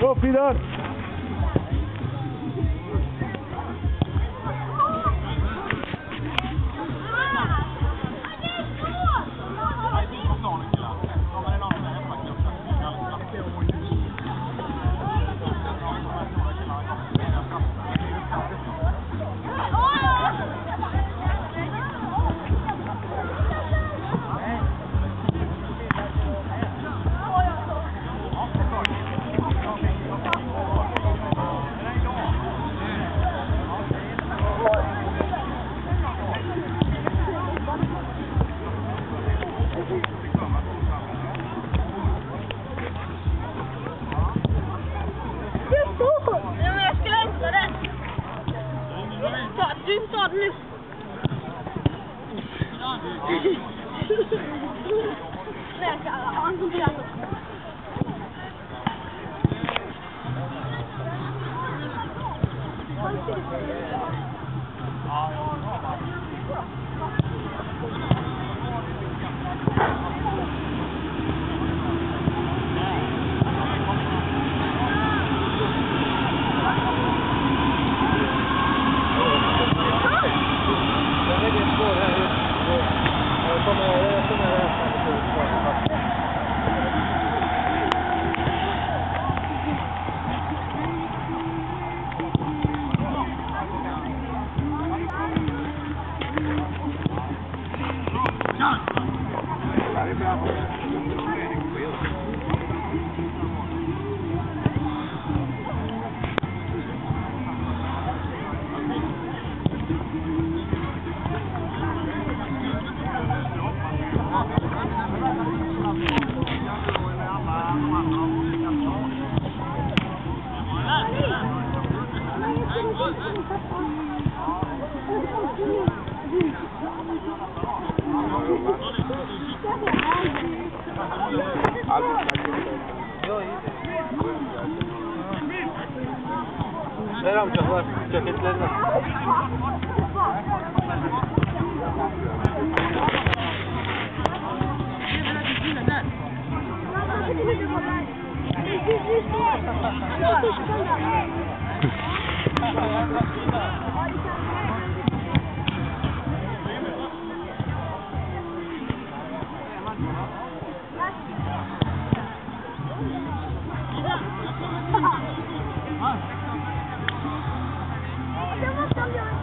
Go, filhote! Synes ordentligt. tar den nu. Han får inte äta. Ver amcaklar ceketlerini. Thank you. Bye.